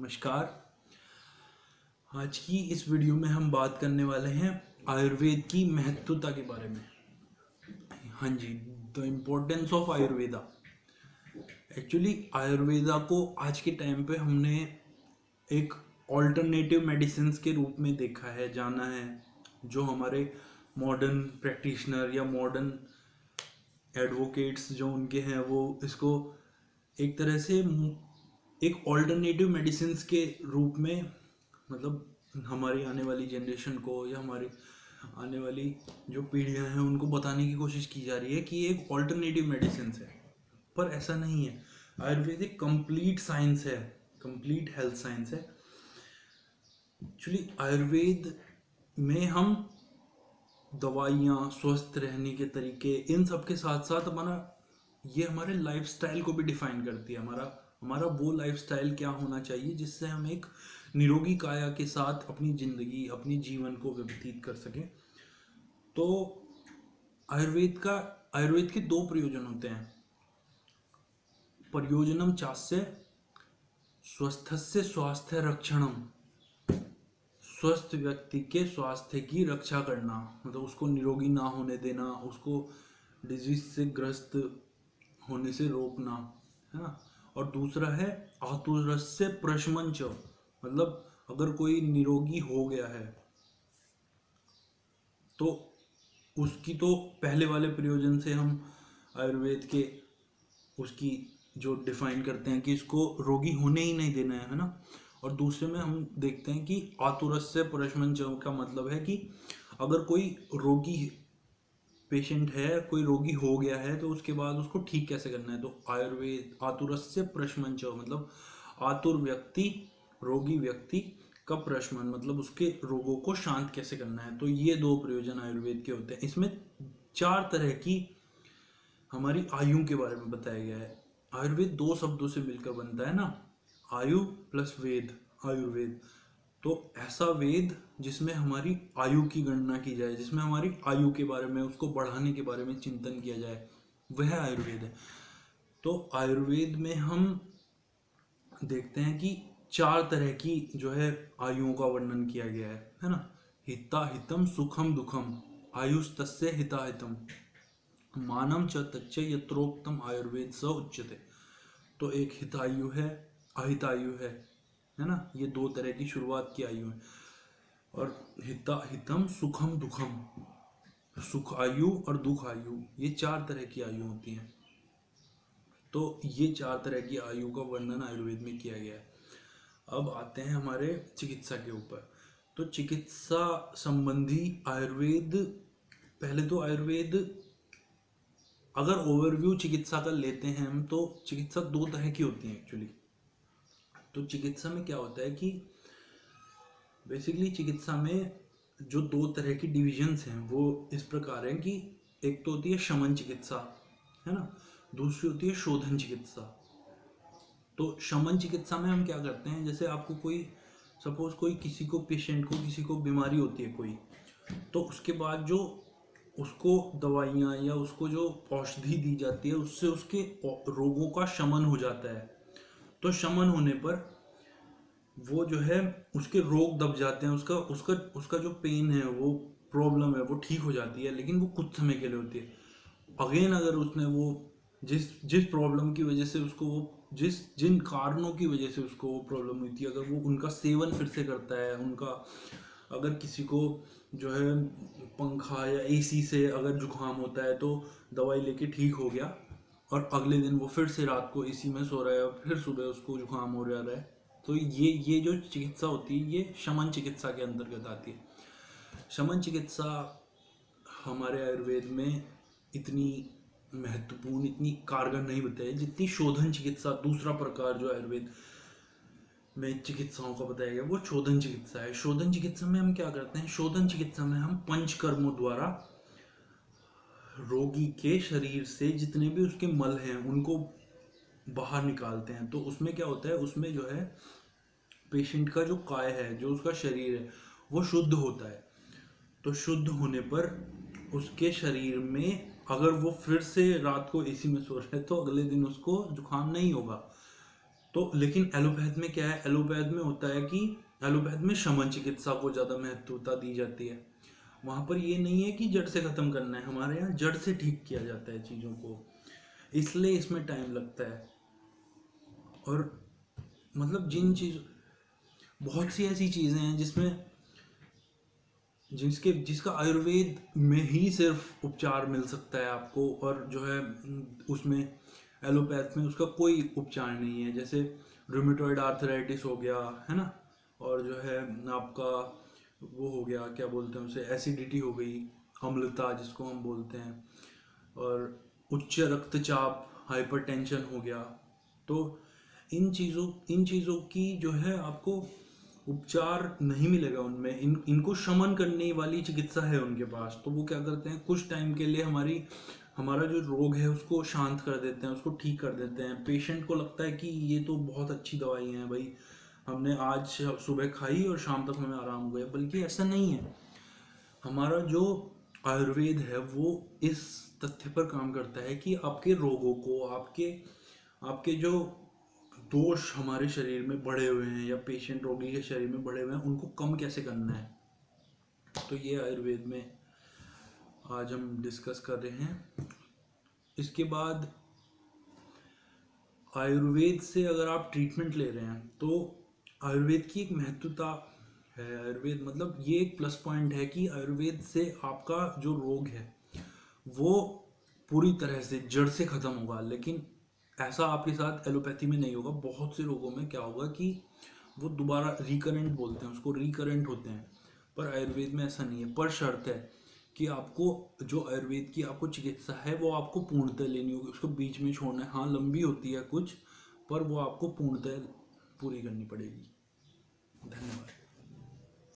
नमस्कार। आज की इस वीडियो में हम बात करने वाले हैं आयुर्वेद की महत्वता के बारे में। हाँ जी the importance of ayurveda. Actually ayurveda को आज के टाइम पे हमने एक ऑल्टरनेटिव मेडिसिन के रूप में देखा है, जाना है, जो हमारे मॉडर्न प्रैक्टिशनर या मॉडर्न एडवोकेट्स जो उनके हैं, वो इसको एक तरह से एक ऑल्टरनेटिव मेडिसिन के रूप में मतलब हमारी आने वाली जनरेशन को या हमारी आने वाली जो पीढ़ियाँ हैं, उनको बताने की कोशिश की जा रही है कि एक ऑल्टरनेटिव मेडिसिन है। पर ऐसा नहीं है। आयुर्वेद एक कंप्लीट साइंस है कंप्लीट हेल्थ साइंस है। एक्चुअली आयुर्वेद में हम दवाइयाँ, स्वस्थ रहने के तरीके, इन सब के साथ साथ हमारा, ये हमारे लाइफस्टाइल को भी डिफाइन करती है। हमारा हमारा वो लाइफस्टाइल क्या होना चाहिए जिससे हम एक निरोगी काया के साथ अपनी ज़िंदगी, अपनी जीवन को व्यतीत कर सकें। तो आयुर्वेद का, आयुर्वेद के दो प्रयोजन होते हैं। प्रयोजनम चास्य, स्वस्थस्य स्वास्थ्य रक्षणम। स्वस्थ व्यक्ति के स्वास्थ्य की रक्षा करना मतलब उसको निरोगी ना होने देना, उसको डिज़ीज़ से ग्रस्त होने से रोकना, है ना? और दूसरा है आतुरस्य प्रशमंच मतलब अगर कोई निरोगी हो गया है तो उसकी तो पहले वाले प्रयोजन से हम आयुर्वेद के उसकी जो डिफाइन करते हैं कि इसको रोगी होने ही नहीं देना है ना? और दूसरे में हम देखते हैं कि आतुरस्य प्रशमंच का मतलब है कि अगर कोई रोगी पेशेंट है, कोई रोगी हो गया है तो उसके बाद उसको ठीक कैसे करना है? तो आयुर्वेद, आतुरस्य प्रशमंच मतलब आतुर व्यक्ति, रोगी व्यक्ति का प्रशमन मतलब उसके रोगों को शांत कैसे करना है? तो ये दो प्रयोजन आयुर्वेद के होते हैं। इसमें चार तरह की हमारी आयु के बारे में बताया गया है। आयुर्वेद दो शब्दों से मिलकर बनता है ना? आयु प्लस वेद, आयुर्वेद। तो ऐसा वेद जिसमें हमारी आयु की गणना की जाए, जिसमें हमारी आयु के बारे में, उसको बढ़ाने के बारे में चिंतन किया जाए, वह आयुर्वेद है। तो आयुर्वेद में हम देखते हैं कि चार तरह की जो है आयुओं का वर्णन किया गया है है ना? हिता हितम सुखम दुखम आयुष तस्य हिता हितम मानम च तच्च यत्रोक्तम आयुर्वेद स उच्चते तो एक हितायु है, अहितायु है है ना? ये दो तरह की शुरुआत की आयु है। और हिता, हितम, सुखम, दुखम। सुख आयु और दुख आयु, ये चार तरह की आयु होती हैं। तो ये चार तरह की आयु का वर्णन आयुर्वेद में किया गया है। अब आते हैं हमारे चिकित्सा के ऊपर। तो चिकित्सा संबंधी आयुर्वेद, पहले तो आयुर्वेद, अगर ओवरव्यू चिकित्सा का लेते हैं हम तो चिकित्सा दो तरह की होती है एक्चुअली तो चिकित्सा में क्या होता है कि बेसिकली चिकित्सा में जो दो तरह की डिविजन्स हैं, वो इस प्रकार हैं कि एक तो होती है शमन चिकित्सा, है ना? दूसरी होती है शोधन चिकित्सा। तो शमन चिकित्सा में हम क्या करते हैं, जैसे आपको कोई सपोज़ कोई किसी को पेशेंट को, किसी को बीमारी होती है कोई तो उसके बाद जो उसको दवाइयाँ या उसको जो औषधि दी जाती है, उससे उसके रोगों का शमन हो जाता है। तो शमन होने पर वो जो है, उसके रोग दब जाते हैं, उसका उसका उसका जो पेन है, वो प्रॉब्लम है, वो ठीक हो जाती है, लेकिन वो कुछ समय के लिए होती है। अगेन अगर उसने वो जिस जिस प्रॉब्लम की वजह से उसको वो, जिस, जिन कारणों की वजह से उसको वो प्रॉब्लम हुई थी, अगर वो उनका सेवन फिर से करता है, उनका अगर किसी को जो है पंखा या एसी से अगर जुकाम होता है तो दवाई लेके ठीक हो गया और अगले दिन वो फिर से रात को इसी में सो रहा है और फिर सुबह उसको जुकाम हो जा रहा है। तो ये ये जो चिकित्सा होती है, ये शमन चिकित्सा के अंतर्गत आती है। शमन चिकित्सा हमारे आयुर्वेद में इतनी महत्वपूर्ण, इतनी कारगर नहीं बताई जितनी शोधन चिकित्सा, दूसरा प्रकार जो आयुर्वेद में चिकित्साओं का बताया गया, वो शोधन चिकित्सा है। शोधन चिकित्सा में हम क्या करते हैं? शोधन चिकित्सा में हम पंचकर्मों द्वारा रोगी के शरीर से जितने भी उसके मल हैं, उनको बाहर निकालते हैं। तो उसमें क्या होता है, उसमें जो है पेशेंट का जो काय है, जो उसका शरीर है, वो शुद्ध होता है। तो शुद्ध होने पर उसके शरीर में अगर वो फिर से रात को एसी में सो रहे तो अगले दिन उसको जुकाम नहीं होगा। तो लेकिन एलोपैथ में क्या है एलोपैथ में होता है कि एलोपैथ में शमन चिकित्सा को ज़्यादा महत्वता दी जाती है। वहाँ पर ये नहीं है कि जड़ से ख़त्म करना है, हमारे यहाँ जड़ से ठीक किया जाता है चीज़ों को। इसलिए इसमें टाइम लगता है। और मतलब जिन चीज़, बहुत सी ऐसी चीज़ें हैं जिसमें, जिसके, जिसका आयुर्वेद में ही सिर्फ़ उपचार मिल सकता है आपको, और जो है, उसमें एलोपैथ में उसका कोई उपचार नहीं है। जैसे रोमेटॉइड आर्थराइटिस हो गया, है ना? और जो है आपका वो हो गया, क्या बोलते हैं उसे एसिडिटी हो गई, अम्लता जिसको हम बोलते हैं, और उच्च रक्तचाप हाइपरटेंशन हो गया। तो इन चीज़ों इन चीज़ों की जो है आपको उपचार नहीं मिलेगा उनमें। इन, इनको शमन करने वाली चिकित्सा है उनके पास। तो वो क्या करते हैं, कुछ टाइम के लिए हमारी, हमारा जो रोग है उसको शांत कर देते हैं, उसको ठीक कर देते हैं। पेशेंट को लगता है कि ये तो बहुत अच्छी दवाई है भाई। हमने आज सुबह खाई और शाम तक हमें आराम हो। गया बल्कि ऐसा नहीं है। हमारा जो आयुर्वेद है, वो इस तथ्य पर काम करता है कि आपके रोगों को, आपके आपके जो दोष हमारे शरीर में बढ़े हुए हैं या पेशेंट रोगी के शरीर में बढ़े हुए हैं, उनको कम कैसे करना है? तो ये आयुर्वेद में आज हम डिस्कस कर रहे हैं। इसके बाद आयुर्वेद से अगर आप ट्रीटमेंट ले रहे हैं तो आयुर्वेद की एक महत्वता है, आयुर्वेद मतलब ये एक प्लस पॉइंट है कि आयुर्वेद से आपका जो रोग है, वो पूरी तरह से जड़ से ख़त्म होगा। लेकिन ऐसा आपके साथ एलोपैथी में नहीं होगा। बहुत से रोगों में क्या होगा कि वो दोबारा रिकरेंट बोलते हैं, उसको रिकरेंट होते हैं। पर आयुर्वेद में ऐसा नहीं है। पर शर्त है कि आपको जो आयुर्वेद की आपको चिकित्सा है, वो आपको पूर्णतः लेनी होगी। उसको बीच में छोड़ना है। हाँ लंबी होती है कुछ, पर वो आपको पूर्णतः पूरी करनी पड़ेगी। धन्यवाद।